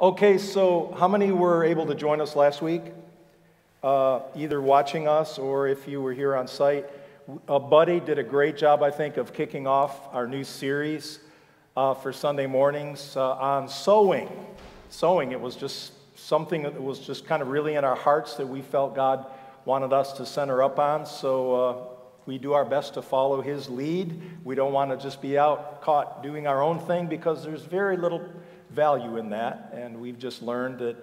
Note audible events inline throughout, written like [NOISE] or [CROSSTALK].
Okay, so how many were able to join us last week? Uh, either watching us or if you were here on site. Uh, Buddy did a great job, I think, of kicking off our new series uh, for Sunday mornings uh, on sowing. Sowing, it was just something that was just kind of really in our hearts that we felt God wanted us to center up on. So uh, we do our best to follow His lead. We don't want to just be out caught doing our own thing because there's very little value in that, and we've just learned that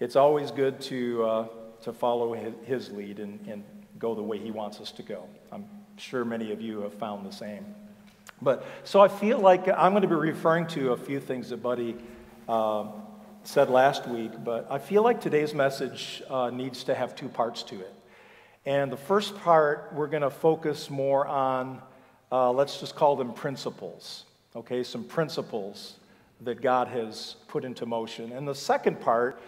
it's always good to, uh, to follow his, lead and, and go the way he wants us to go. I'm sure many of you have found the same. But so I feel like I'm going to be referring to a few things that Buddy uh, said last week, but I feel like today's message uh, needs to have two parts to it. And the first part, we're going to focus more on, uh, let's just call them principles, okay? Some principles that God has put into motion. And the second part,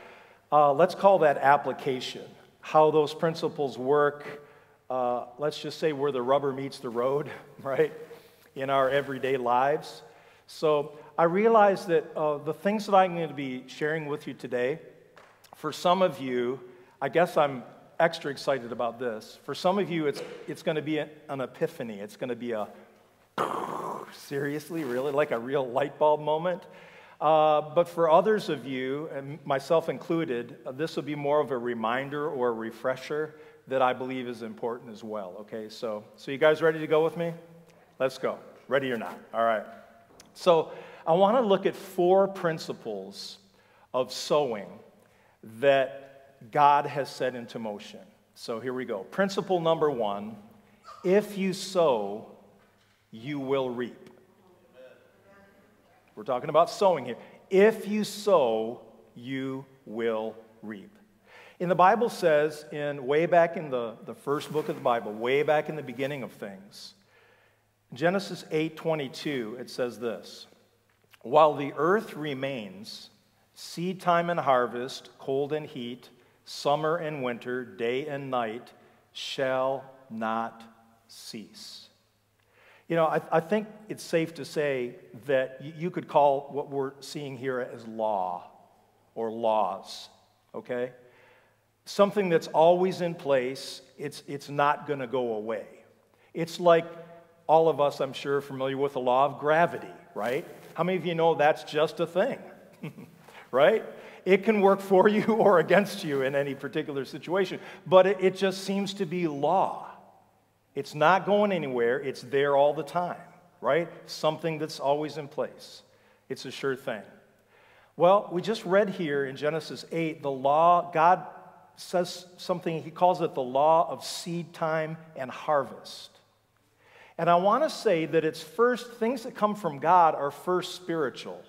uh, let's call that application, how those principles work. Uh, let's just say where the rubber meets the road, [LAUGHS] right, in our everyday lives. So I realize that uh, the things that I'm going to be sharing with you today, for some of you, I guess I'm extra excited about this. For some of you, it's, it's going to be an epiphany. It's going to be a seriously, really, like a real light bulb moment. Uh, but for others of you, and myself included, uh, this will be more of a reminder or a refresher that I believe is important as well. Okay, so, so you guys ready to go with me? Let's go. Ready or not? All right. So I want to look at four principles of sowing that God has set into motion. So here we go. Principle number one if you sow, you will reap. We're talking about sowing here. If you sow, you will reap. And the Bible says, in way back in the, the first book of the Bible, way back in the beginning of things, Genesis 8:22, it says this: While the earth remains, seed time and harvest, cold and heat, summer and winter, day and night shall not cease. You know, I, I, think it's safe to say that you could call what we're seeing here as law or laws, okay? Something that's always in place, it's, it's not going to go away. It's like all of us, I'm sure, are familiar with the law of gravity, right? How many of you know that's just a thing, [LAUGHS] right? It can work for [LAUGHS] you or against you in any particular situation, but it, it just seems to be law. It's not going anywhere, it's there all the time, right? Something that's always in place. It's a sure thing. Well, we just read here in Genesis 8 the law, God says something, he calls it the law of seed time and harvest. And I want to say that it's first, things that come from God are first spiritual.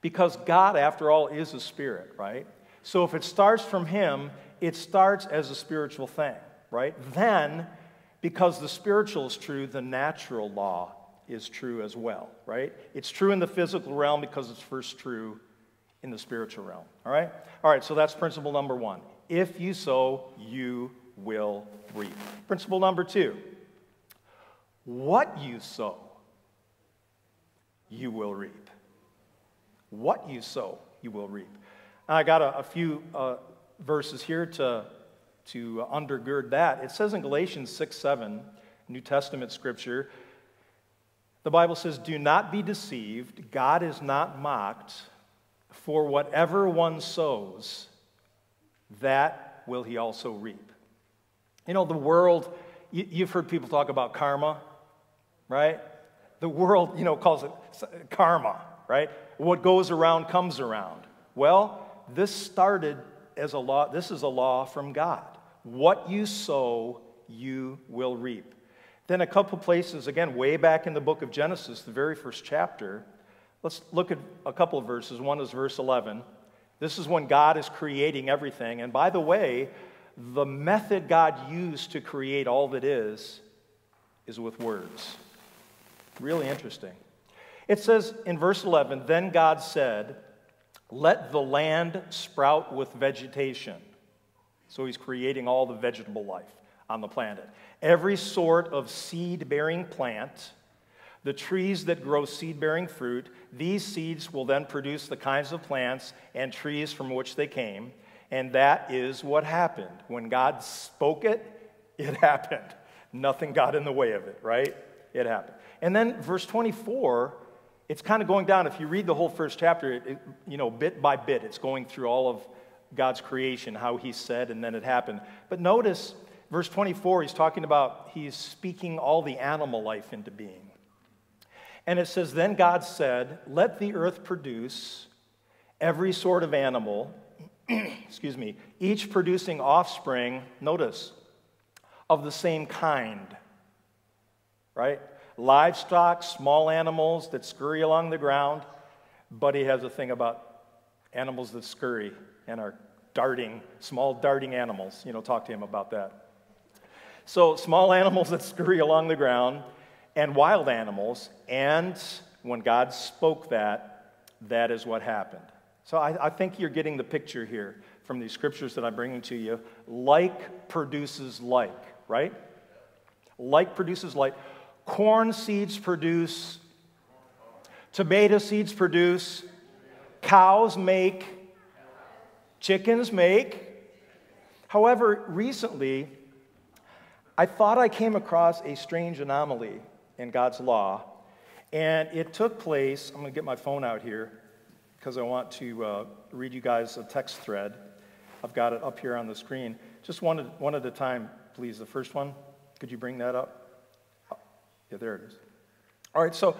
Because God, after all, is a spirit, right? So if it starts from Him, it starts as a spiritual thing, right? Then because the spiritual is true, the natural law is true as well, right? It's true in the physical realm because it's first true in the spiritual realm, all right? All right, so that's principle number one. If you sow, you will reap. Principle number two what you sow, you will reap. What you sow, you will reap. I got a, a few uh, verses here to to undergird that. It says in Galatians 6 7, New Testament scripture, the Bible says, Do not be deceived. God is not mocked. For whatever one sows, that will he also reap. You know, the world, you've heard people talk about karma, right? The world, you know, calls it karma, right? What goes around comes around. Well, this started as a law, this is a law from God. What you sow, you will reap. Then, a couple places, again, way back in the book of Genesis, the very first chapter, let's look at a couple of verses. One is verse 11. This is when God is creating everything. And by the way, the method God used to create all that is, is with words. Really interesting. It says in verse 11, Then God said, Let the land sprout with vegetation so he's creating all the vegetable life on the planet. Every sort of seed bearing plant, the trees that grow seed bearing fruit. These seeds will then produce the kinds of plants and trees from which they came. And that is what happened. When God spoke it, it [LAUGHS] happened. Nothing got in the way of it, right? It happened. And then verse 24, it's kind of going down. If you read the whole first chapter, it, you know, bit by bit, it's going through all of God's creation, how He said, and then it happened. But notice, verse 24, he's talking about, he's speaking all the animal life into being. And it says, Then God said, Let the earth produce every sort of animal, [CLEARS THROAT] excuse me, each producing offspring, notice, of the same kind. Right? Livestock, small animals that scurry along the ground. But he has a thing about animals that scurry and are darting, small darting animals. You know, talk to him about that. So, small animals that scurry along the ground and wild animals. And when God spoke that, that is what happened. So I, I, think you're getting the picture here from these scriptures that I'm bringing to you. Like produces like, right? Like produces like. Corn seeds produce, tomato seeds produce, cows make, chickens make. However, recently, I thought I came across a strange anomaly in God's law. And it took place, I'm going to get my phone out here because I want to uh, read you guys a text thread. I've got it up here on the screen. Just one at, one at a time, please. The first one, could you bring that up? Yeah, there it is. All right, so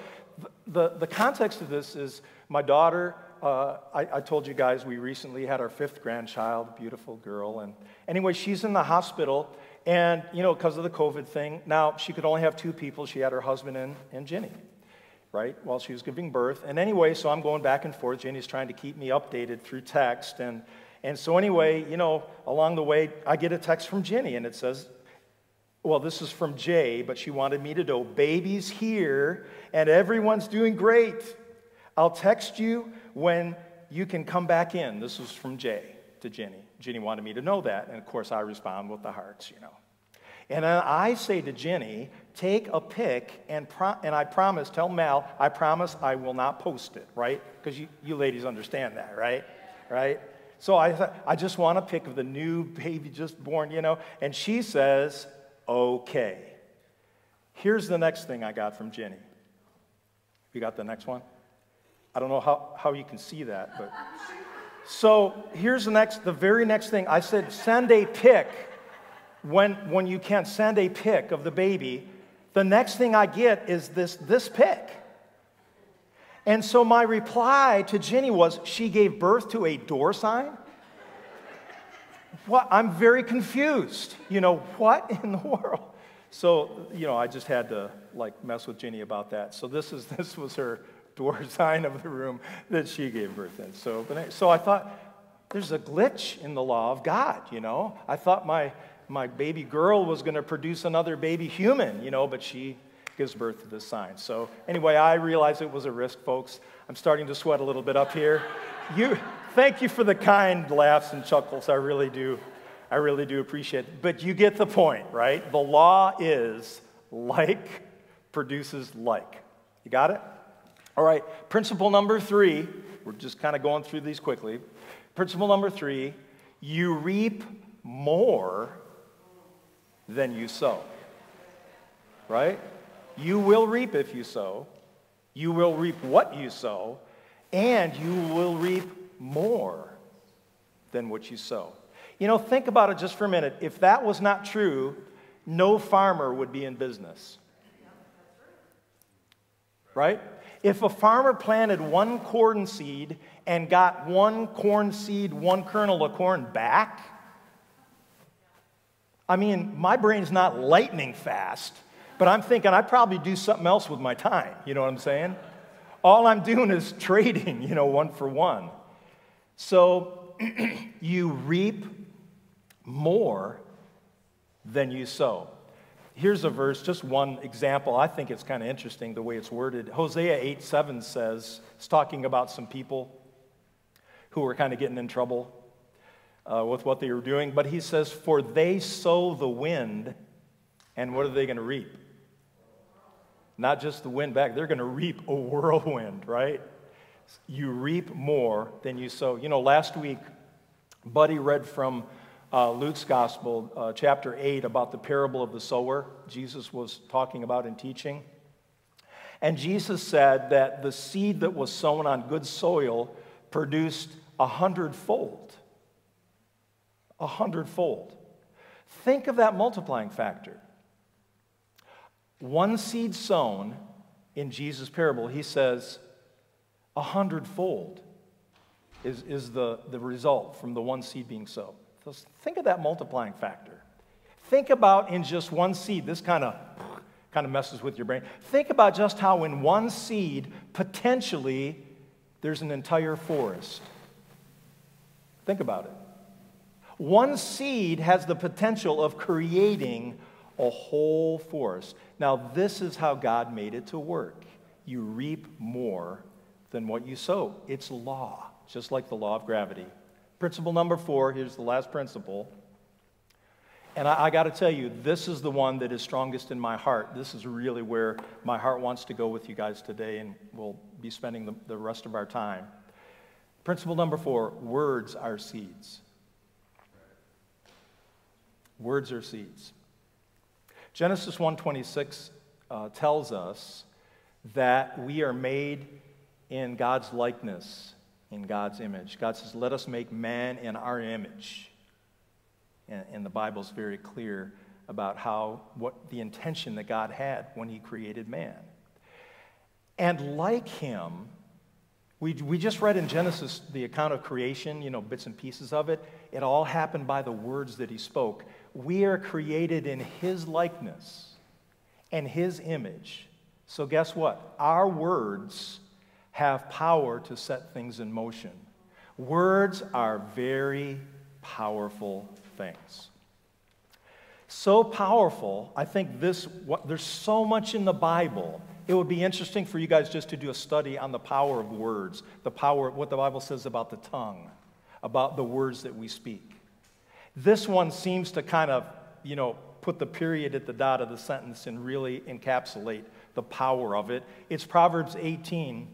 the, the context of this is my daughter, uh, I, I, told you guys we recently had our fifth grandchild, beautiful girl. And anyway, she's in the hospital and, you know, because of the COVID thing, now she could only have two people. She had her husband and, and Jenny, right, while she was giving birth. And anyway, so I'm going back and forth. Jenny's trying to keep me updated through text. And, and so, anyway, you know, along the way, I get a text from Jenny, and it says, well, this is from Jay, but she wanted me to know baby's here and everyone's doing great. I'll text you when you can come back in. This was from Jay to Jenny. Jenny wanted me to know that. And of course, I respond with the hearts, you know. And I say to Jenny, take a pic and, pro- and I promise, tell Mal, I promise I will not post it, right? Because you, you ladies understand that, right? Right? So I thought, I just want a pic of the new baby just born, you know. And she says, okay. Here's the next thing I got from Jenny. You got the next one? I don't know how, how you can see that, but. So here's the next, the very next thing. I said, send a pic when, when you can't send a pic of the baby. The next thing I get is this, this pic. And so my reply to Jenny was, she gave birth to a door sign? What? I'm very confused. You know, what in the world? So, you know, I just had to like mess with Jenny about that. So this is [LAUGHS] this was her door [LAUGHS] sign of the room that she gave birth in. So, but, so I thought, there's a glitch in the law of God, you know. I thought my, my baby girl was going to produce another baby human, you know, but she gives birth to this sign. So anyway, I realized it was a risk, folks. I'm starting to sweat a little bit up here. [LAUGHS] You, thank you for the kind laughs and chuckles. I really do. I really do appreciate it. But you get the point, right? The law is like produces like. You got it? All right, principle number three, we're just kind of going through these quickly. Principle number three you reap more than you sow. Right? You will reap if you sow. You will reap what you sow, and you will reap more than what you sow. You know, think about it just for a minute. If that was not true, no farmer would be in business. Right? If a farmer planted one corn seed and got one corn seed, one kernel of corn back, I mean, my brain's not lightning fast, but I'm thinking I'd probably do something else with my time. You know what I'm saying? All I'm doing is [LAUGHS] trading, you know, one for one. So [CLEARS THROAT] you reap more than you sow. Here's a verse, just one example. I think it's kind of interesting the way it's worded. Hosea 8 7 says, it's talking about some people who were kind of getting in trouble uh, with what they were doing. But he says, For they sow the wind, and what are they going to reap? not just the wind back, they're going to reap a whirlwind, right? You reap more than you sow. You know, last week, Buddy read from uh, Luke's Gospel, uh, chapter 8, about the parable of the sower. Jesus was talking about and teaching. And Jesus said that the seed that was sown on good soil produced a hundredfold. A hundredfold. Think of that multiplying factor. One seed sown in Jesus' parable, he says, a hundredfold is, is the, the result from the one seed being sown. So think of that multiplying factor. Think about in just one seed, this kind of kind of messes with your brain. Think about just how in one seed, potentially, there's an entire forest. Think about it. One seed has the potential of creating a whole forest. Now, this is how God made it to work. You reap more than what you sow. It's law, just like the law of gravity. Principle number four here's the last principle. And I, I got to tell you, this is the one that is strongest in my heart. This is really where my heart wants to go with you guys today, and we'll be spending the, the rest of our time. Principle number four words are seeds. Words are seeds. Genesis 1:26 uh, tells us that we are made in God's likeness, in God's image. God says, "Let us make man in our image." And, and the Bible's very clear about how what the intention that God had when he created man. And like him, we, we just read in Genesis the account of creation, you know, bits and pieces of it. It all happened by the words that he spoke. We are created in his likeness and his image. So, guess what? Our words have power to set things in motion. Words are very powerful things. So powerful, I think this, what, there's so much in the Bible. It would be interesting for you guys just to do a study on the power of words, the power, of what the Bible says about the tongue, about the words that we speak. This one seems to kind of, you know, put the period at the dot of the sentence and really encapsulate the power of it. It's Proverbs 18,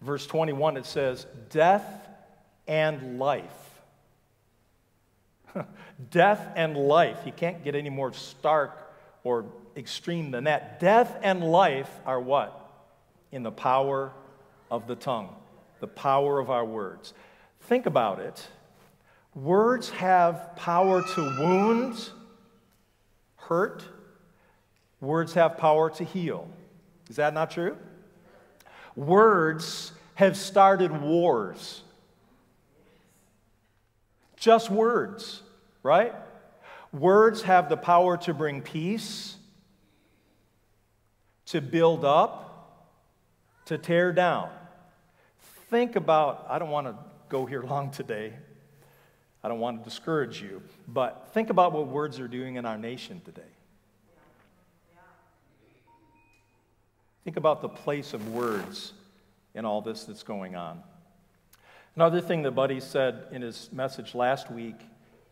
verse 21. It says, Death and life [LAUGHS] Death and life. You can't get any more stark or extreme than that. Death and life are what? In the power of the tongue, the power of our words. Think about it. Words have power to wound, hurt. Words have power to heal. Is that not true? Words have started wars. Just words, right? Words have the power to bring peace, to build up, to tear down. Think about, I don't want to go here long today. I don't want to discourage you, but think about what words are doing in our nation today. Think about the place of words in all this that's going on. Another thing that Buddy said in his message last week,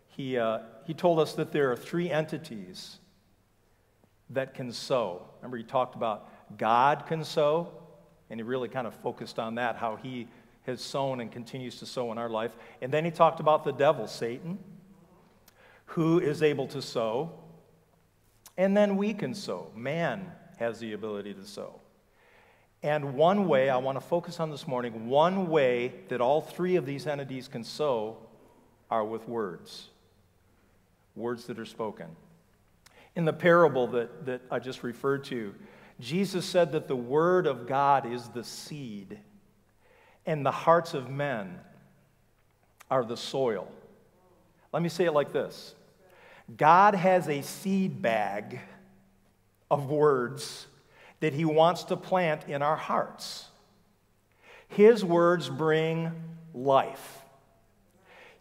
he, uh, he told us that there are three entities that can sow. Remember, he talked about God can sow, and he really kind of focused on that, how he has sown and continues to sow in our life. And then he talked about the devil, Satan, who is able to sow. And then we can sow. Man has the ability to sow. And one way I want to focus on this morning, one way that all three of these entities can sow are with words, words that are spoken. In the parable that, that I just referred to, Jesus said that the word of God is the seed, and the hearts of men are the soil. Let me say it like this God has a seed bag of words that He wants to plant in our hearts. His words bring life.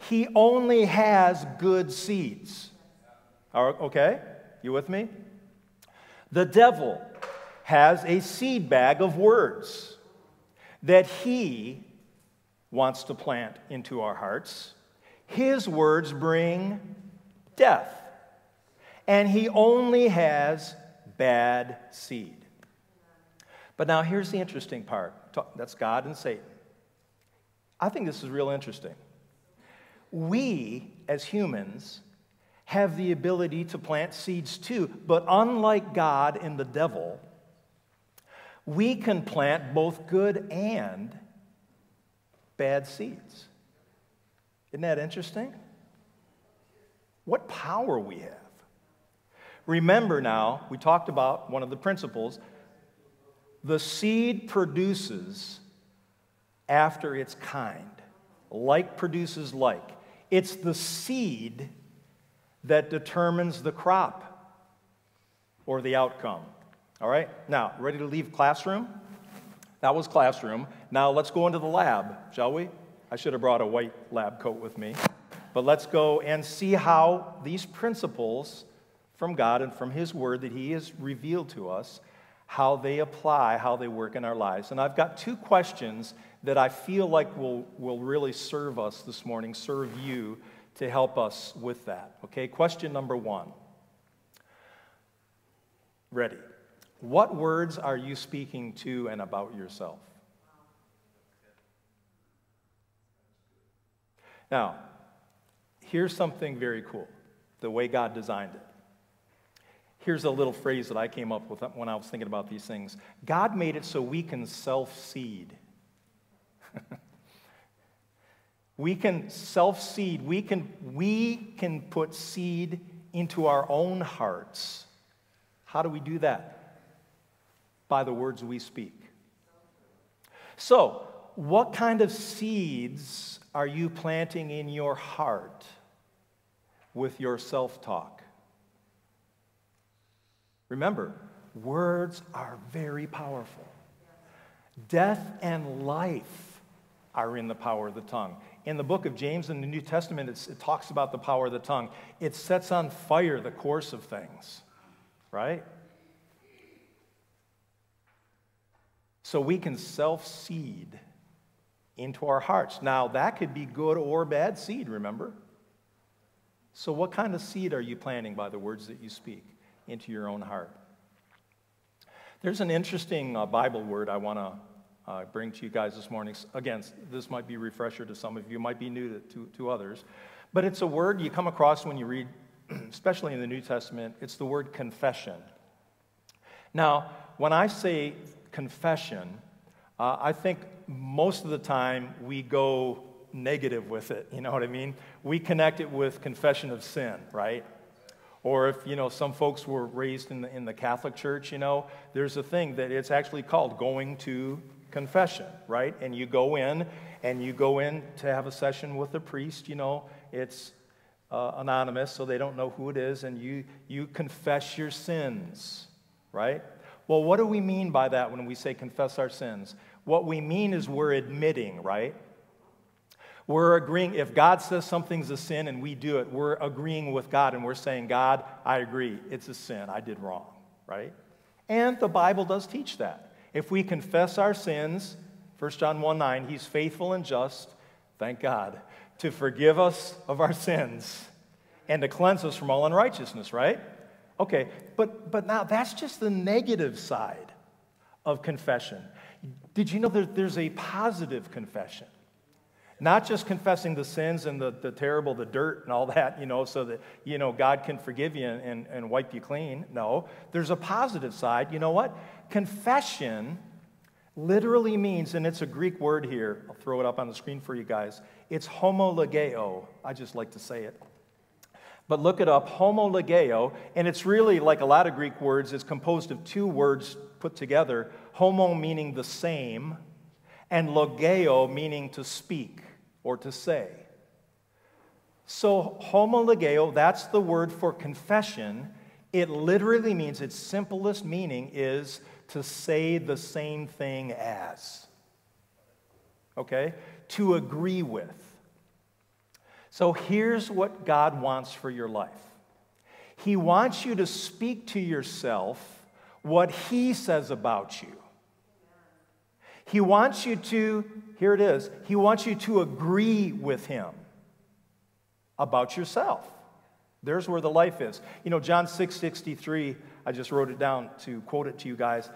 He only has good seeds. Okay? You with me? The devil has a seed bag of words that he wants to plant into our hearts. His words bring death. And he only has bad seed. But now here's the interesting part that's God and Satan. I think this is real interesting. We, as humans, have the ability to plant seeds too, but unlike God and the devil, we can plant both good and bad seeds. Isn't that interesting? What power we have. Remember now, we talked about one of the principles the seed produces after its kind. Like produces like. It's the seed that determines the crop or the outcome. All right? Now, ready to leave classroom? That was classroom. Now let's go into the lab, shall we? I should have brought a white lab coat with me. But let's go and see how these principles from God and from His Word that He has revealed to us how they apply, how they work in our lives. And I've got two questions that I feel like will, will really serve us this morning, serve you to help us with that. Okay, question number one. Ready. What words are you speaking to and about yourself? Now, here's something very cool the way God designed it. Here's a little phrase that I came up with when I was thinking about these things God made it so we can self seed. [LAUGHS] we can self seed. We can, we can put seed into our own hearts. How do we do that? By the words we speak. So, what kind of seeds are you planting in your heart with your self talk? Remember, words are very powerful. Death and life are in the power of the tongue. In the book of James in the New Testament, it talks about the power of the tongue. It sets on fire the course of things, right? So we can self seed into our hearts. Now, that could be good or bad seed, remember? So, what kind of seed are you planting by the words that you speak? Into your own heart. There's an interesting uh, Bible word I want to uh, bring to you guys this morning. Again, this might be a refresher to some of you, might be new to, to, to others, but it's a word you come across when you read, [CLEARS THROAT] especially in the New Testament. It's the word confession. Now, when I say confession, uh, I think most of the time we go negative with it. You know what I mean? We connect it with confession of sin, right? Or if, you know, some folks were raised in the, in the Catholic Church, you know, there's a thing that it's actually called going to confession, right? And you go in and you go in to have a session with a priest, you know, it's uh, anonymous, so they don't know who it is, and you, you confess your sins, right? Well, what do we mean by that when we say confess our sins? What we mean is we're admitting, right? We're agreeing, if God says something's a sin and we do it, we're agreeing with God and we're saying, God, I agree, it's a sin, I did wrong, right? And the Bible does teach that. If we confess our sins, 1 John 1 9, He's faithful and just, thank God, to forgive us of our sins and to cleanse us from all unrighteousness, right? Okay, but, but now that's just the negative side of confession. Did you know that there's a positive confession? Not just confessing the sins and the, the terrible, the dirt and all that, you know, so that, you know, God can forgive you and, and, wipe you clean. No, there's a positive side. You know what? Confession literally means, and it's a Greek word here, I'll throw it up on the screen for you guys. It's homologeo. I just like to say it. But look it up, homologeo, and it's really like a lot of Greek words, it's composed of two words put together homo meaning the same, and logeo meaning to speak or to say. So, homologeo, that's the word for confession. It literally means, its simplest meaning is to say the same thing as. Okay? To agree with. So, here's what God wants for your life He wants you to speak to yourself what He says about you. He wants you to, here it is, He wants you to agree with Him about yourself. There's where the life is. You know, John 6 63, I just wrote it down to quote it to you guys.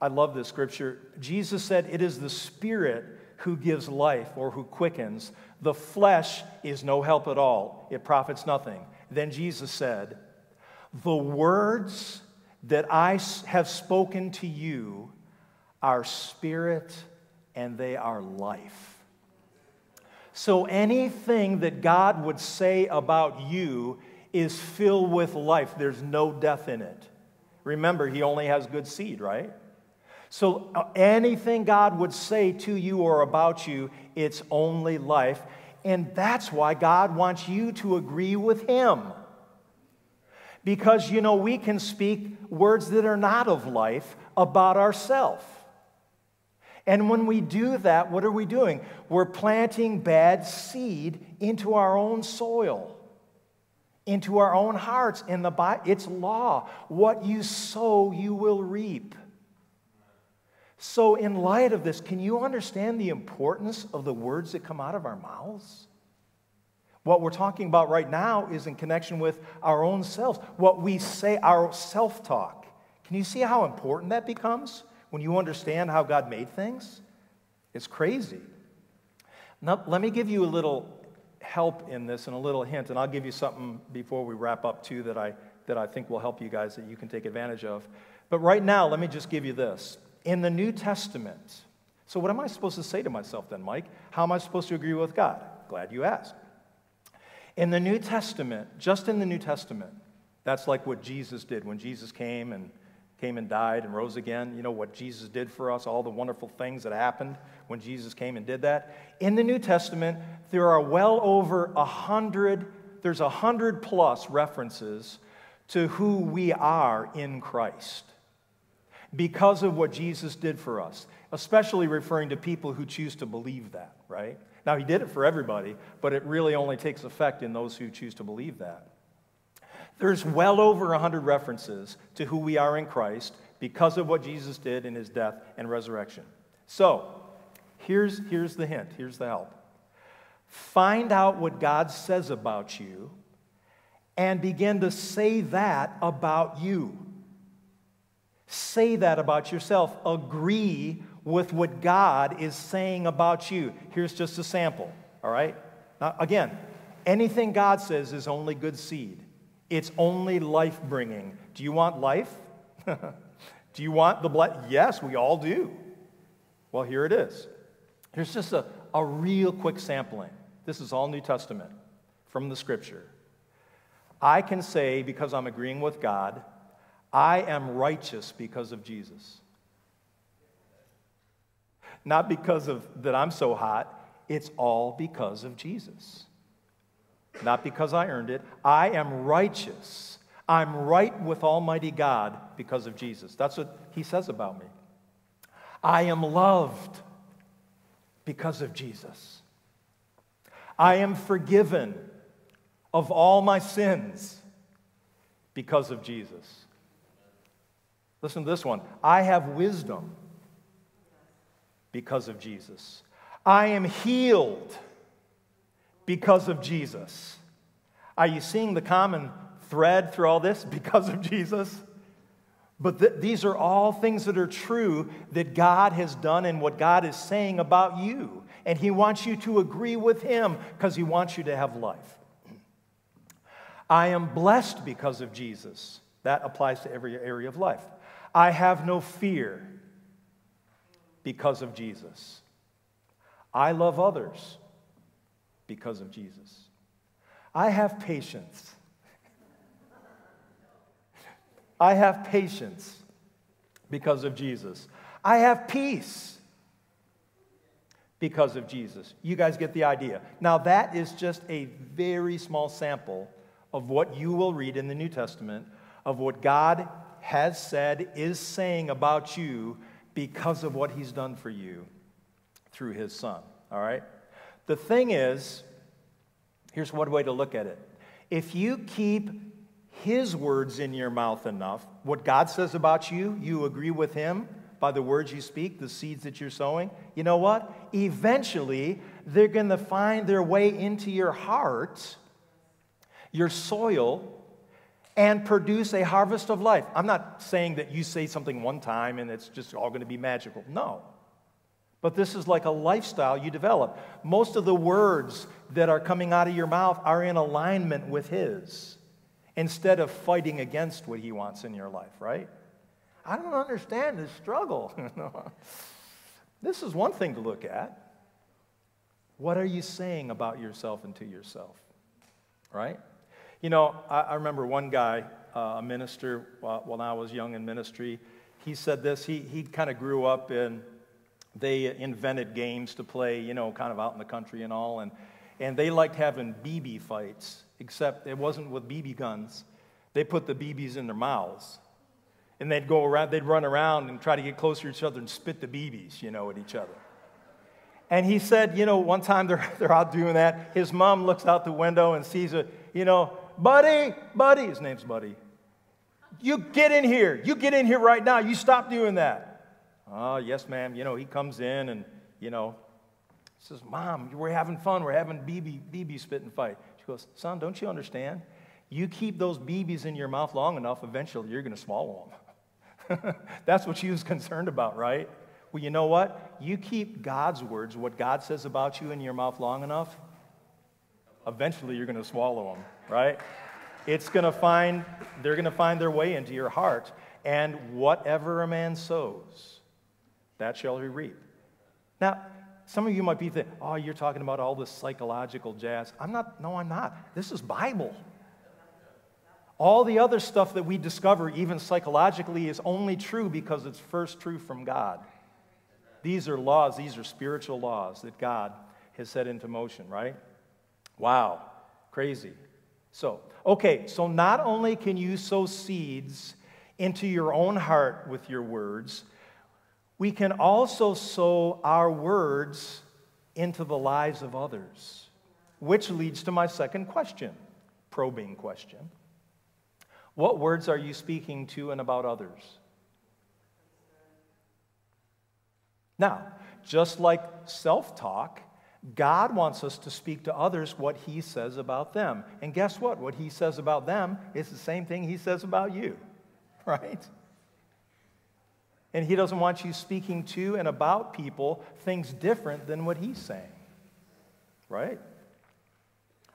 I love this scripture. Jesus said, It is the Spirit who gives life or who quickens. The flesh is no help at all, it profits nothing. Then Jesus said, The words that I have spoken to you are spirit and they are life. So anything that God would say about you is filled with life. There's no death in it. Remember, He only has good seed, right? So uh, anything God would say to you or about you, it's only life. And that's why God wants you to agree with Him. Because, you know, we can speak words that are not of life about ourselves. And when we do that, what are we doing? We're planting bad seed into our own soil, into our own hearts. In the Bible, it's law. What you sow, you will reap. So, in light of this, can you understand the importance of the words that come out of our mouths? What we're talking about right now is in connection with our own selves, what we say, our self talk. Can you see how important that becomes when you understand how God made things? It's crazy. Now, let me give you a little help in this and a little hint, and I'll give you something before we wrap up, too, that I, that I think will help you guys that you can take advantage of. But right now, let me just give you this. In the New Testament, so what am I supposed to say to myself then, Mike? How am I supposed to agree with God? Glad you asked. In the New Testament, just in the New Testament, that's like what Jesus did when Jesus came and came and died and rose again. You know what Jesus did for us, all the wonderful things that happened when Jesus came and did that. In the New Testament, there are well over a hundred, there's a hundred plus references to who we are in Christ because of what Jesus did for us, especially referring to people who choose to believe that, right? Now, he did it for everybody, but it really only takes effect in those who choose to believe that. There's well over 100 references to who we are in Christ because of what Jesus did in his death and resurrection. So, here's, here's the hint, here's the help. Find out what God says about you and begin to say that about you. Say that about yourself. Agree with what God is saying about you. Here's just a sample, all right? Now, again, anything God says is only good seed, it's only life bringing. Do you want life? [LAUGHS] do you want the blood? Yes, we all do. Well, here it is. Here's just a, a real quick sampling. This is all New Testament from the scripture. I can say, because I'm agreeing with God, I am righteous because of Jesus. Not because of that I'm so hot, it's all because of Jesus. Not because I earned it. I am righteous. I'm right with Almighty God because of Jesus. That's what he says about me. I am loved because of Jesus. I am forgiven of all my sins because of Jesus. Listen to this one I have wisdom because of Jesus. I am healed because of Jesus. Are you seeing the common thread through all this? [LAUGHS] Because of Jesus? But th- these are all things that are true that God has done and what God is saying about you. And He wants you to agree with Him because He wants you to have life. [CLEARS THROAT] I am blessed because of Jesus. That applies to every area of life. I have no fear because of Jesus. I love others because of Jesus. I have patience. I have patience because of Jesus. I have peace because of Jesus. You guys get the idea. Now, that is just a very small sample of what you will read in the New Testament of what God has said, is saying about you because of what he's done for you through his son. All right? The thing is, here's one way to look at it. If you keep his words in your mouth enough, what God says about you, you agree with him by the words you speak, the seeds that you're sowing, you know what? Eventually, they're going to find their way into your heart, your soil, and produce a harvest of life. I'm not saying that you say something one time and it's just all going to be magical. No. But this is like a lifestyle you develop. Most of the words that are coming out of your mouth are in alignment with His instead of fighting against what He wants in your life, right? I don't understand this struggle. [LAUGHS] this is one thing to look at. What are you saying about yourself and to yourself? Right? You know, I, I remember one guy, uh, a minister, uh, when I was young in ministry, he said this. He, he kind of grew up in, they invented games to play, you know, kind of out in the country and all. And, and they liked having BB fights, except it wasn't with BB guns. They put the BBs in their mouths. And they'd go around, they'd run around and try to get closer to each other and spit the BBs, you know, at each other. And he said, you know, one time they're, [LAUGHS] they're out doing that. His mom looks out the window and sees a, you know, Buddy, Buddy, his name's Buddy. You get in here. You get in here right now. You stop doing that. Oh, yes, ma'am. You know, he comes in and, you know, says, Mom, we're having fun. We're having BB, BB spit and fight. She goes, Son, don't you understand? You keep those BBs in your mouth long enough, eventually you're going to swallow them. [LAUGHS] That's what she was concerned about, right? Well, you know what? You keep God's words, what God says about you, in your mouth long enough, eventually you're going to swallow them, right? It's going to find, they're going to find their way into your heart. And whatever a man sows, that shall he reap. Now, some of you might be thinking, oh, you're talking about all this psychological jazz. I'm not, no, I'm not. This is Bible. All the other stuff that we discover, even psychologically, is only true because it's first true from God. These are laws, these are spiritual laws that God has set into motion, right? Wow, crazy. So, okay, so not only can you sow seeds into your own heart with your words, we can also sow our words into the lives of others, which leads to my second question, probing question. What words are you speaking to and about others? Now, just like self talk, God wants us to speak to others what He says about them. And guess what? What He says about them is the same thing He says about you, [LAUGHS] right? And He doesn't want you speaking to and about people things different than what He's saying, right?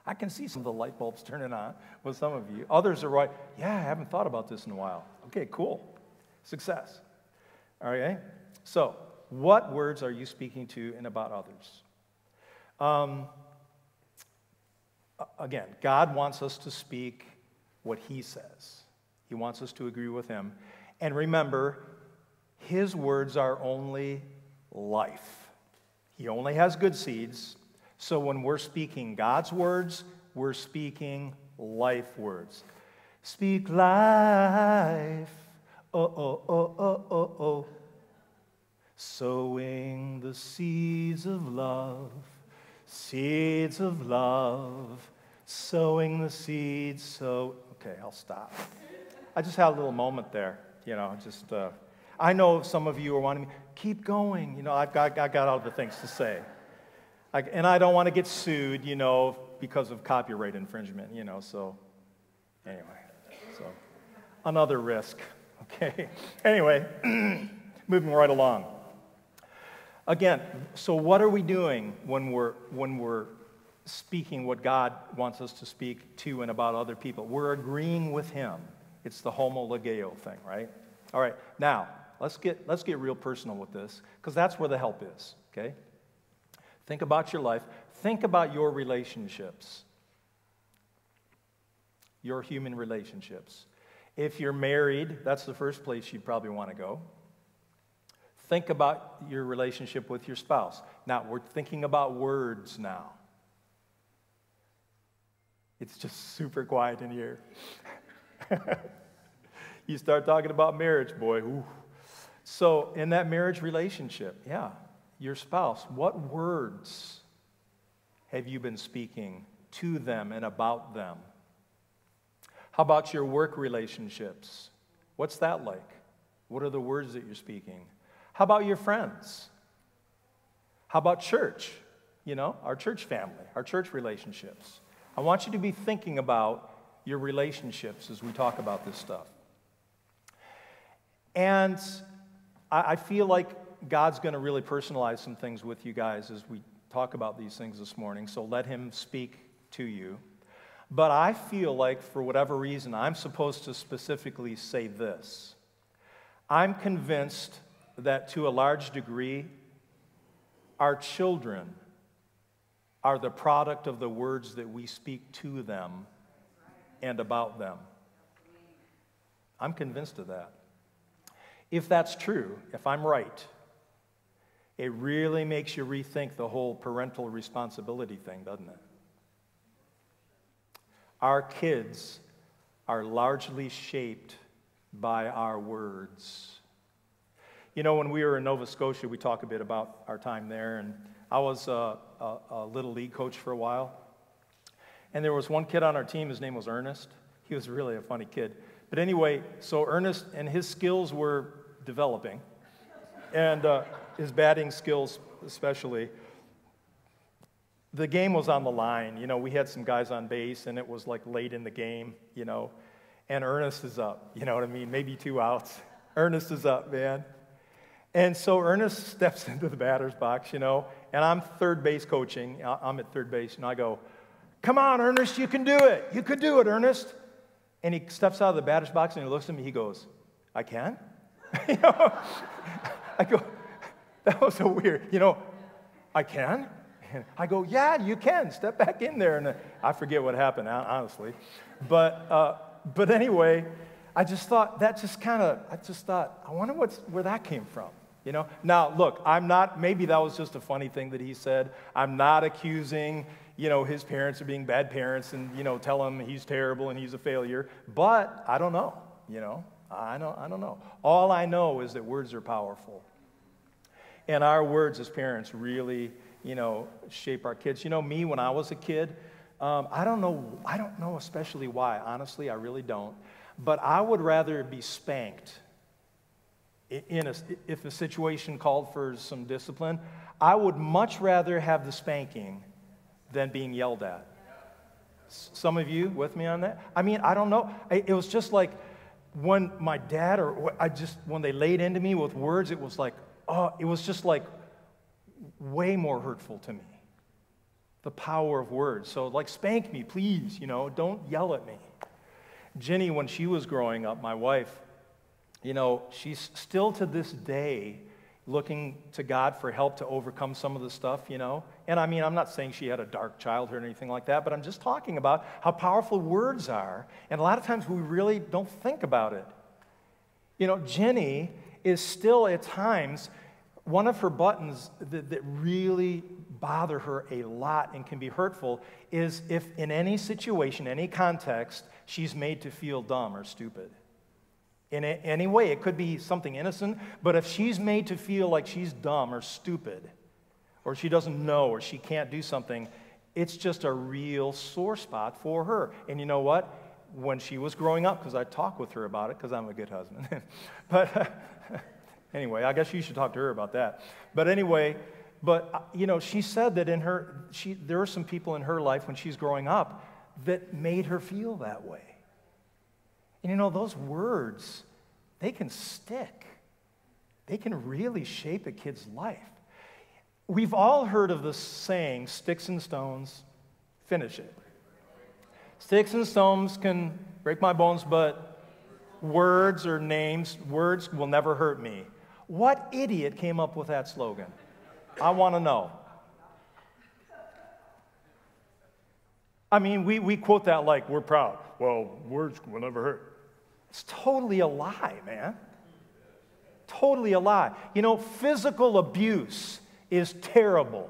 I can see some of the light bulbs turning on with some of you. Others are right, yeah, I haven't thought about this in a while. Okay, cool. Success. All right? So, what words are you speaking to and about others? Um, again, God wants us to speak what He says, He wants us to agree with Him. And remember, His words are only life. He only has good seeds. So when we're speaking God's words, we're speaking life words. Speak life. Oh, oh, oh, oh, oh, oh. Sowing the seeds of love Seeds of love, sowing the seeds. So, okay, I'll stop. I just had a little moment there, you know, just, uh, I know some of you are wanting me, keep going. You know, I've got, I got other things to say. I, and I don't want to get sued, you know, because of copyright infringement, you know, so anyway, so another risk, [LAUGHS] okay? Anyway, [CLEARS THROAT] moving right along. Again, so what are we doing when we're, when we're speaking what God wants us to speak to and about other people? We're agreeing with Him. It's the homologeo thing, right? All right, now, let's get, let's get real personal with this, because that's where the help is, okay? Think about your life. Think about your relationships, your human relationships. If you're married, that's the first place you'd probably want to go. Think about your relationship with your spouse. Now, we're thinking about words now. It's just super quiet in here. [LAUGHS] you start talking about marriage, boy. Ooh. So, in that marriage relationship, yeah, your spouse, what words have you been speaking to them and about them? How about your work relationships? What's that like? What are the words that you're speaking? How about your friends? How about church? You know, our church family, our church relationships. I want you to be thinking about your relationships as we talk about this stuff. And I, I feel like God's going to really personalize some things with you guys as we talk about these things this morning, so let Him speak to you. But I feel like, for whatever reason, I'm supposed to specifically say this. I'm convinced that to a large degree, our children are the product of the words that we speak to them and about them. I'm convinced of that. If that's true, if I'm right, it really makes you rethink the whole parental responsibility thing, doesn't it? Our kids are largely shaped by our words. You know, when we were in Nova Scotia, we talk a bit about our time there, and I was a, a, a little league coach for a while. And there was one kid on our team, his name was Ernest. He was really a funny kid. But anyway, so Ernest and his skills were developing, and uh, his batting skills especially. The game was on the line. You know, we had some guys on base, and it was like late in the game, you know, and Ernest is up. You know what I mean? Maybe two outs. Ernest is up, man. And so Ernest [LAUGHS] steps into the batter's box, you know, and I'm third base coaching. I'm at third base, and I go, Come on, Ernest, you can do it. You can do it, Ernest. And he steps out of the batter's box and he looks at me. He goes, I can? [LAUGHS] you know, I go, that was so weird. You know, I can? And I go, yeah, you can. Step back in there. And I forget what happened, honestly. But, uh, but anyway, I just thought, that just kind of, I just thought, I wonder what's, where that came from. You know? Now, look, I'm not, maybe that was just a funny thing that he said. I'm not accusing, you know, his parents are being bad parents and, you know, tell him he's terrible and he's a failure. But I don't know, you know? I don't, I don't know. All I know is that words are powerful. And our words as parents really, you know, shape our kids. You know, me, when I was a kid, um, I don't know, I don't know especially why. Honestly, I really don't. But I would rather be spanked in a, if a situation called for some discipline. I would much rather have the spanking than being yelled at. Some of you with me on that? I mean, I don't know. It was just like when my dad or I just when they laid into me with words, it was like, oh, it was just like way more hurtful to me. The power of words. So like spank me, please, you know, don't yell at me. Jenny, when she was growing up, my wife, you know, she's still to this day looking to God for help to overcome some of the stuff, you know. And I mean, I'm not saying she had a dark childhood or anything like that, but I'm just talking about how powerful words are. And a lot of times we really don't think about it. You know, Jenny is still at times one of her buttons that, that really bother her a lot and can be hurtful is if in any situation, any context, she's made to feel dumb or stupid in any way. It could be something innocent, but if she's made to feel like she's dumb or stupid, or she doesn't know, or she can't do something, it's just a real sore spot for her. And you know what? When she was growing up, because I talk with her about it, because I'm a good husband. [LAUGHS] but [LAUGHS] anyway, I guess you should talk to her about that. But anyway, but uh, you know, she said that in her, she, there are some people in her life when she's growing up that made her feel that way. And you know, those words, they can stick. They can really shape a kid's life. We've all heard of the saying, sticks and stones, finish it. Sticks and stones can break my bones, but words or names, words will never hurt me. What idiot came up with that slogan? I want to know. I mean, we, we quote that like we're proud. Well, words will never hurt. It's totally a lie, man. Totally a lie. You know, physical abuse is terrible.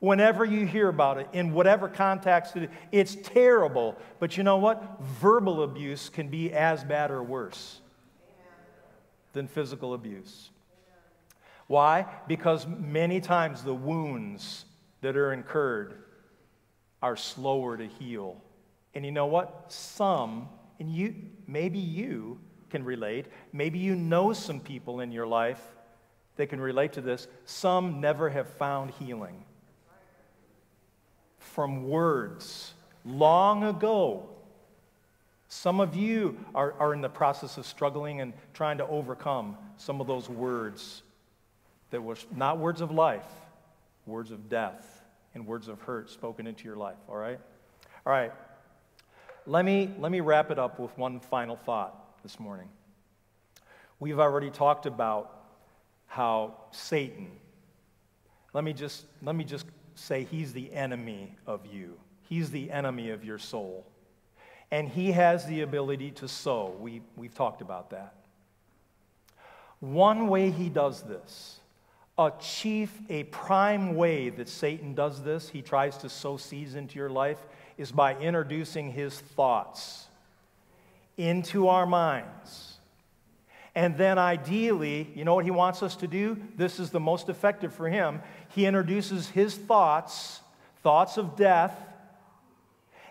Whenever you hear about it, in whatever context it is, it's terrible. But you know what? Verbal abuse can be as bad or worse than physical abuse. Why? Because many times the wounds that are incurred are slower to heal. And you know what? Some, and you, maybe you can relate, maybe you know some people in your life that can relate to this. Some never have found healing from words long ago Some of you are, are in the process of struggling and trying to overcome some of those words that were not words of life, words of death and words of hurt spoken into your life, all right? All right. Let me, let me wrap it up with one final thought this morning. We've already talked about how Satan, let me just, let me just say he's the enemy of you. He's the enemy of your soul. And he has the ability to sow. We, we've talked about that. One way he does this, a chief, a prime way that Satan does this, he tries to sow seeds into your life, is by introducing his thoughts into our minds. And then ideally, you know what he wants us to do? This is the most effective for him. He introduces his thoughts, thoughts of death,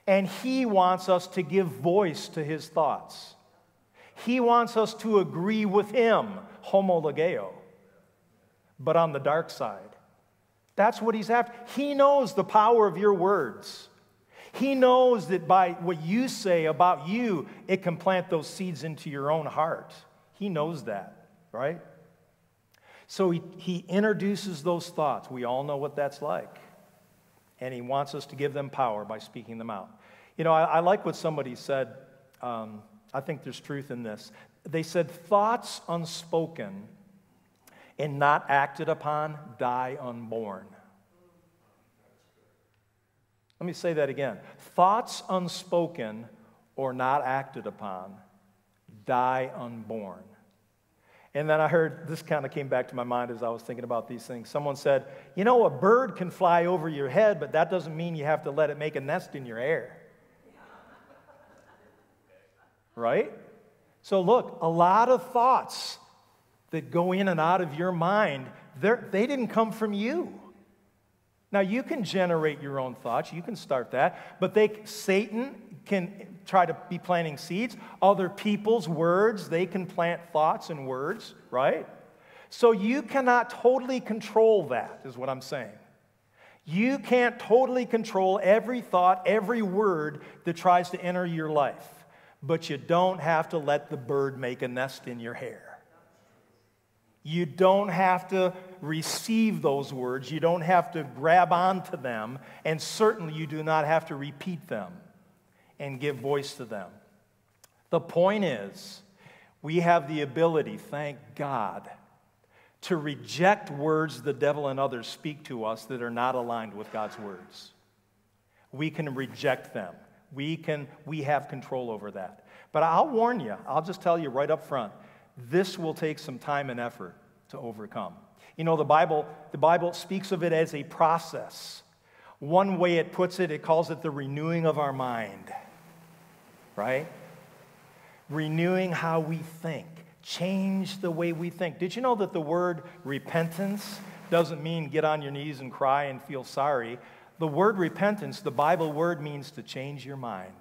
and he wants us to give voice to his thoughts. He wants us to agree with him, homologeo, but on the dark side. That's what he's after. He knows the power of your words. He knows that by what you say about you, it can plant those seeds into your own heart. He knows that, right? So he, he introduces those thoughts. We all know what that's like. And he wants us to give them power by speaking them out. You know, I, I like what somebody said. Um, I think there's truth in this. They said, thoughts unspoken and not acted upon die unborn. Let me say that again. Thoughts unspoken or not acted upon die unborn. And then I heard this kind of came back to my mind as I was thinking about these things. Someone said, You know, a bird can fly over your head, but that doesn't mean you have to let it make a nest in your hair. Right? So, look, a lot of thoughts that go in and out of your mind, they didn't come from you. Now, you can generate your own thoughts, you can start that, but they, Satan can try to be planting seeds. Other people's words, they can plant thoughts and words, right? So you cannot totally control that, is what I'm saying. You can't totally control every thought, every word that tries to enter your life, but you don't have to let the bird make a nest in your hair. You don't have to receive those words. You don't have to grab onto them. And certainly you do not have to repeat them and give voice to them. The point is, we have the ability, thank God, to reject words the devil and others speak to us that are not aligned with God's words. We can reject them. We can we have control over that. But I'll warn you, I'll just tell you right up front this will take some time and effort to overcome. You know, the Bible, the Bible speaks of it as a process. One way it puts it, it calls it the renewing of our mind, right? Renewing how we think, change the way we think. Did you know that the word repentance doesn't mean get on your knees and cry and feel sorry? The word repentance, the Bible word, means to change your mind.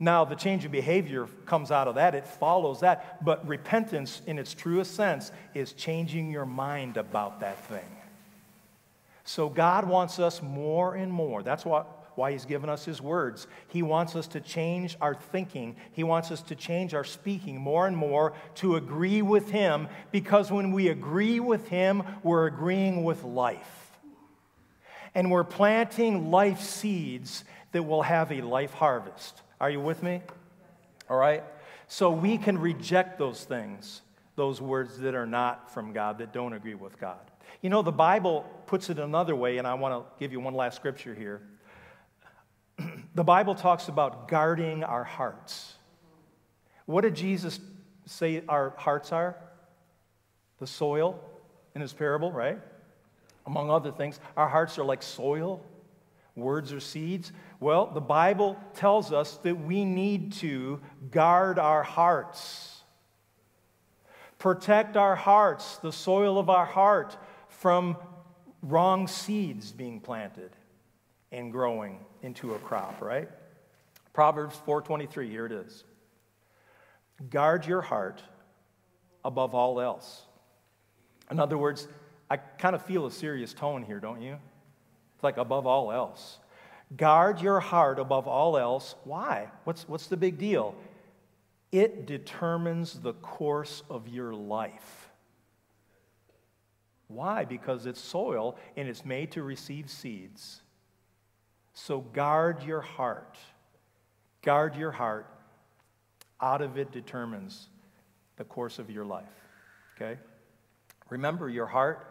Now, the change of behavior comes out of that, it follows that. But repentance, in its truest sense, is changing your mind about that thing. So, God wants us more and more. That's what, why He's given us His words. He wants us to change our thinking, He wants us to change our speaking more and more to agree with Him, because when we agree with Him, we're agreeing with life. And we're planting life seeds that will have a life harvest. Are you with me? All right? So we can reject those things, those words that are not from God, that don't agree with God. You know, the Bible puts it another way, and I want to give you one last scripture here. [CLEARS THROAT] the Bible talks about guarding our hearts. What did Jesus say our hearts are? The soil in his parable, right? Among other things, our hearts are like soil Words are seeds. Well, the Bible tells us that we need to guard our hearts, protect our hearts, the soil of our heart, from wrong seeds being planted and growing into a crop, right? Proverbs 4:23, here it is. Guard your heart above all else. In other words, I kind of feel a serious tone here, don't you? It's like above all else. Guard your heart above all else. Why? What's, what's the big deal? It determines the course of your life. Why? Because it's soil and it's made to receive seeds. So guard your heart. Guard your heart. Out of it determines the course of your life. Okay? Remember, your heart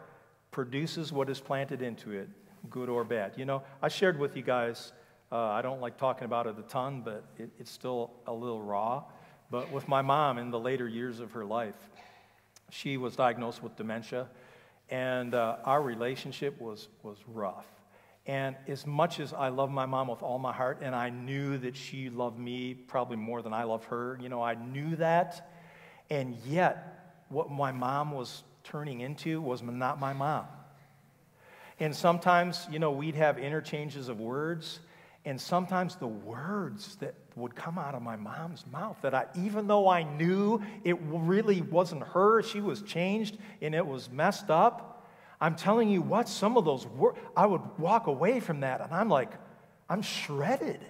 produces what is planted into it, good or bad. You know, I shared with you guys, uh, I don't like talking about it a ton, but it, it's still a little raw. But with my mom in the later years of her life, she was diagnosed with dementia, and uh, our relationship was, was rough. And as much as I love my mom with all my heart, and I knew that she loved me probably more than I love her, you know, I knew that. And yet, what my mom was turning into was not my mom. And sometimes, you know, we'd have interchanges of words, and sometimes the words that would come out of my mom's mouth that I, even though I knew it really wasn't her, she was changed and it was messed up. I'm telling you what, some of those words, I would walk away from that and I'm like, I'm shredded.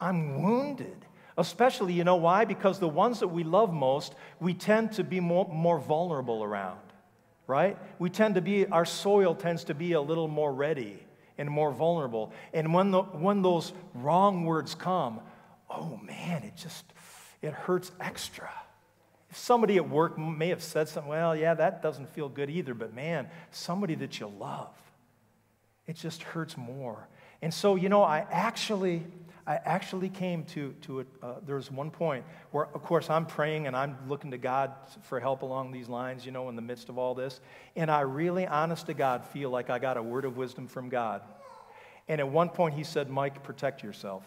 I'm wounded. Especially, you know why? Because the ones that we love most, we tend to be more, more vulnerable around, right? We tend to be, our soil tends to be a little more ready and more vulnerable. And when, the, when those wrong words come, oh man, it just, it hurts extra. If somebody at work may have said something, well, yeah, that doesn't feel good either, but man, somebody that you love, it just hurts more. And so, you know, I actually, I actually came to, to a, uh, there's one point where, of course, I'm praying and I'm looking to God for help along these lines, you know, in the midst of all this. And I really, honest to God, feel like I got a word of wisdom from God. And at one point, He said, Mike, protect yourself.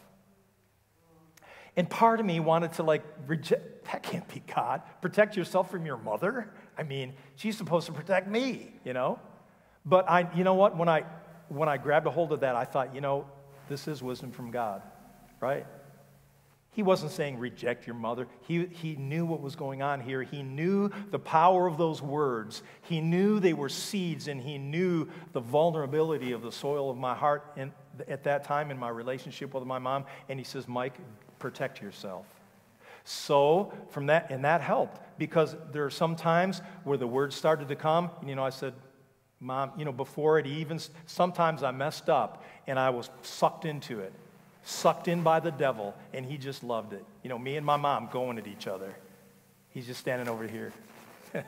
And part of me wanted to like reject, that can't be God. Protect yourself from your mother? I mean, she's supposed to protect me, you know? But I, you know what? When I, when I grabbed a hold of that, I thought, you know, this is wisdom from God, right? He wasn't saying reject your mother. He, he knew what was going on here. He knew the power of those words. He knew they were seeds, and he knew the vulnerability of the soil of my heart in, at that time in my relationship with my mom. And he says, Mike, protect yourself. So, from that, and that helped because there are some times where the words started to come. And, you know, I said, Mom, you know, before it even, sometimes I messed up and I was sucked into it, sucked in by the devil, and he just loved it. You know, me and my mom going at each other. He's just standing over here. [LAUGHS]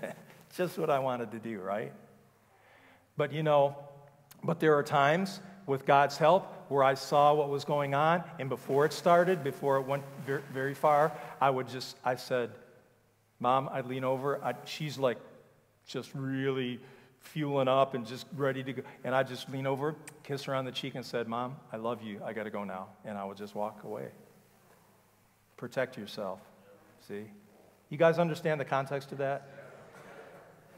just what I wanted to do, right? But, you know, but there are times with God's help where I saw what was going on, and before it started, before it went very far, I would just, I said, Mom, I'd lean over. I, she's like just really fueling up and just ready to go. And I just lean over, kiss her on the cheek, and said, Mom, I love you. I got to go now. And I would just walk away. Protect yourself. See? You guys understand the context of that?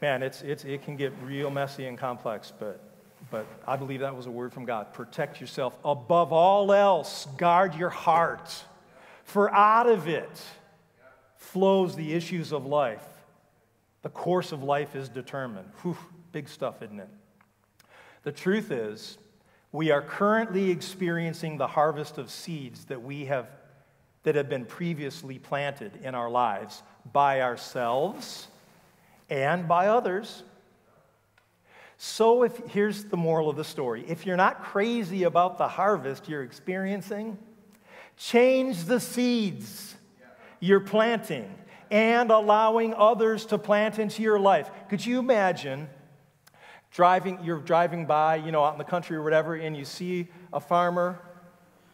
Man, it's, it's, it can get real messy and complex, but but I believe that was a word from God. Protect yourself. Above all else, guard your heart, for out of it flows the issues of life. The course of life is determined. Whew, big stuff, isn't it? The truth is, we are currently experiencing the harvest of seeds that we have that have been previously planted in our lives by ourselves and by others. So, if here's the moral of the story if you're not crazy about the harvest you're experiencing, change the seeds you're planting and allowing others to plant into your life. Could you imagine driving, you're driving by, you know, out in the country or whatever, and you see a farmer,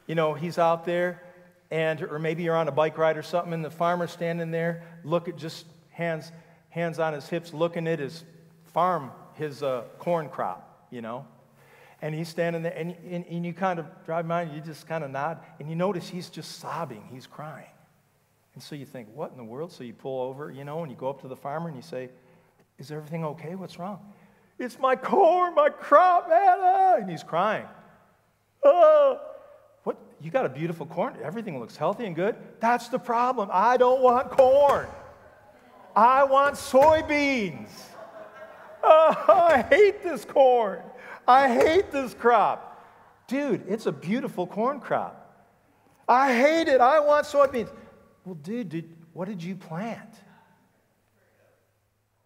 you know, he's out there, and or maybe you're on a bike ride or something, and the farmer's standing there, look at just hands, hands on his hips, looking at his farm his uh, corn crop, you know. And he's standing there, and, and, and you kind of drive by, and you just kind of nod, and you notice he's just sobbing, he's crying. And so you think, what in the world? So you pull over, you know, and you go up to the farmer and you say, Is everything okay? What's wrong? It's my corn, my crop, and uh, he's crying. Oh, what? You got a beautiful corn. Everything looks healthy and good. That's the problem. I don't want corn. I want soybeans. Oh, I hate this corn. I hate this crop. Dude, it's a beautiful corn crop. I hate it. I want soybeans. Well, dude, dude what did you plant?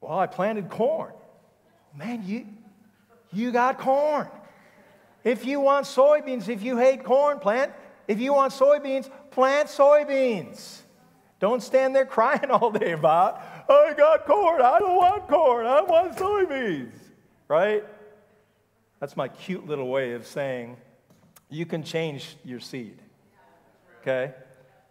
Well, I planted corn. Man, you, you got corn. If you want soybeans, if you hate corn, plant. If you want soybeans, plant soybeans. Don't stand there [LAUGHS] crying all day about, I got corn, I don't want corn, I want soybeans. Right? That's my cute little way of saying you can change your seed. Okay?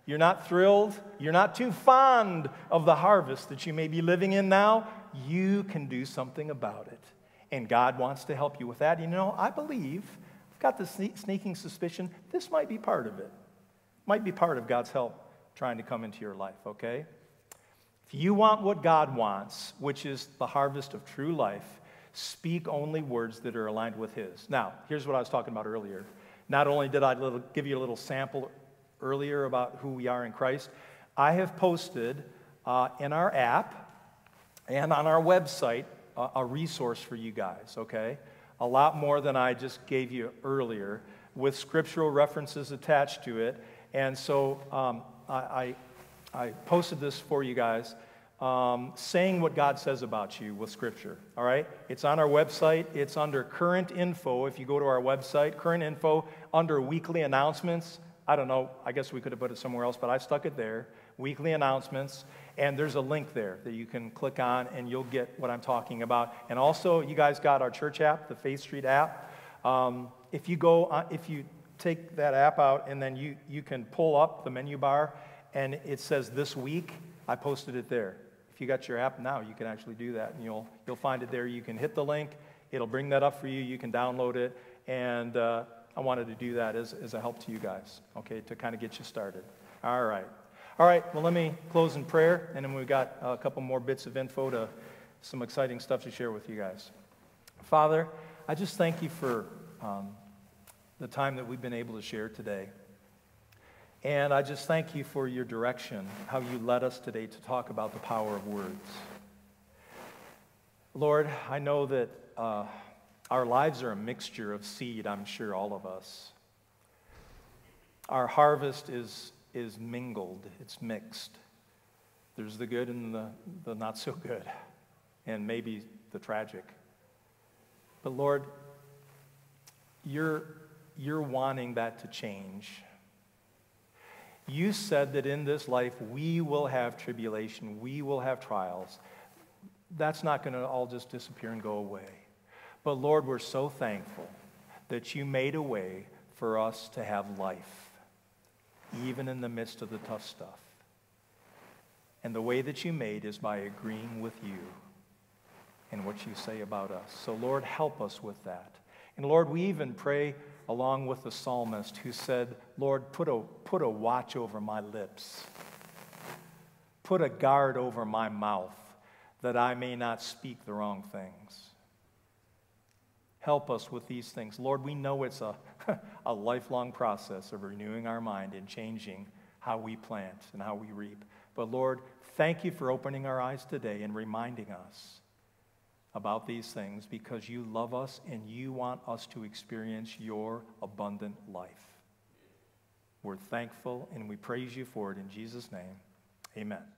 You're not thrilled, you're not too fond of the harvest that you may be living in now. You can do something about it. And God wants to help you with that. You know, I believe, I've got this sneaking suspicion, this might be part of it. Might be part of God's help trying to come into your life, okay? If you want what God wants, which is the harvest of true life, speak only words that are aligned with His. Now, here's what I was talking about earlier. Not only did I little, give you a little sample earlier about who we are in Christ, I have posted uh, in our app and on our website a, a resource for you guys, okay? A lot more than I just gave you earlier with scriptural references attached to it. And so um, I, I, I, posted this for you guys, um, saying what God says about you with Scripture. All right? It's on our website. It's under current info. If you go to our website, current info, under weekly announcements. I don't know. I guess we could have put it somewhere else, but I stuck it there. Weekly announcements. And there's a link there that you can click on and you'll get what I'm talking about. And also, you guys got our church app, the Faith Street app. Um, if you go, uh, if you take that app out and then you, you can pull up the menu bar and it says this week, I posted it there. If you got your app now, you can actually do that and you'll, you'll find it there. You can hit the link, it'll bring that up for you. You can download it. And uh, I wanted to do that as, as a help to you guys, okay, to kind of get you started. All right. All right, well, let me close in prayer, and then we've got a couple more bits of info to some exciting stuff to share with you guys. Father, I just thank you for um, the time that we've been able to share today. And I just thank you for your direction, how you led us today to talk about the power of words. Lord, I know that uh, our lives are a mixture of seed, I'm sure, all of us. Our harvest is is mingled, it's mixed. There's the good and the, the not so good, and maybe the tragic. But Lord, you're, you're wanting that to change. You said that in this life we will have tribulation, we will have trials. That's not going to all just disappear and go away. But Lord, we're so thankful that you made a way for us to have life even in the midst of the tough stuff. And the way that you made is by agreeing with you and what you say about us. So, Lord, help us with that. And Lord, we even pray along with the psalmist who said, Lord, put a, put a watch over my lips, put a guard over my mouth, that I may not speak the wrong things. Help us with these things. Lord, we know it's a, [LAUGHS] a lifelong process of renewing our mind and changing how we plant and how we reap. But Lord, thank you for opening our eyes today and reminding us about these things because you love us and you want us to experience your abundant life. We're thankful and we praise you for it in Jesus' name. Amen.